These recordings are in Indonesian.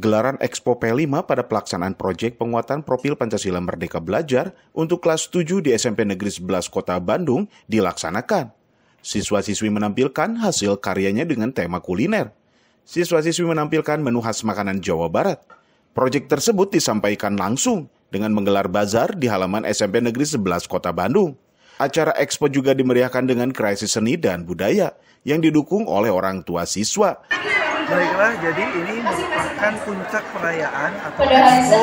Gelaran Expo P5 pada pelaksanaan proyek penguatan profil Pancasila Merdeka Belajar untuk kelas 7 di SMP Negeri 11 Kota Bandung dilaksanakan. Siswa-siswi menampilkan hasil karyanya dengan tema kuliner. Siswa-siswi menampilkan menu khas makanan Jawa Barat. Proyek tersebut disampaikan langsung dengan menggelar bazar di halaman SMP Negeri 11 Kota Bandung. Acara expo juga dimeriahkan dengan kreasi seni dan budaya yang didukung oleh orang tua siswa. Baiklah, jadi ini merupakan puncak perayaan atau expo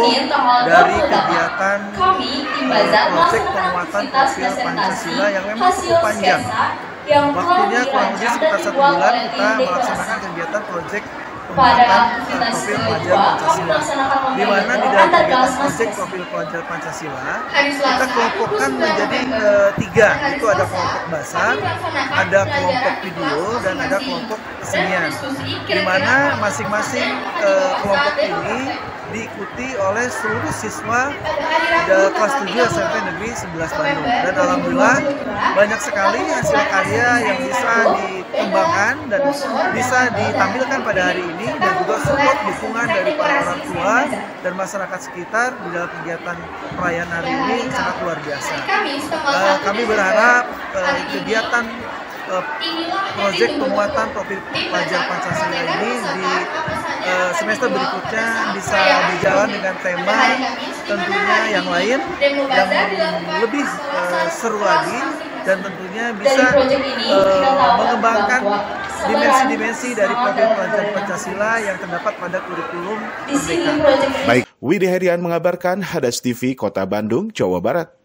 dari 28, kegiatan eh, proyek penguatan profil Pancasila yang memang cukup panjang. Waktunya kurang lebih sekitar satu bulan kita melaksanakan kegiatan proyek Pada eh, aktivitas profil kedua, kami melaksanakan Di mana di pembelajaran antar kelas proyek masing. profil pelajar Pancasila, kita kelompokkan menjadi 9 eh, tiga, itu ada kelompok melaksanakan ada kelompok video, dan ada kelompok kesenian. Di mana masing-masing eh, kelompok dan ini diikuti oleh seluruh siswa kelas tanggal 7 SMP 30 Negeri 11 November Bandung. Dan alhamdulillah 2022, banyak sekali hasil karya yang bisa dikembangkan dan bisa ditampilkan pada hari ini dan juga support dukungan dari para orang tua dan masyarakat sekitar di dalam kegiatan perayaan hari ini sangat luar biasa. Eh, 1 kami berharap eh, kegiatan eh, proyek penguatan Tim pelajar Pancasila ini di semester berikutnya bisa berjalan dengan tema tentunya yang lain yang lebih seru lagi. Dan tentunya Dari bisa proyek ini, kita tahu mengembangkan dimensi-dimensi dari semangat profil dan pelajar budaya. Pancasila yang terdapat pada kurikulum Baik, Widi Herian mengabarkan Hadas TV Kota Bandung, Jawa Barat.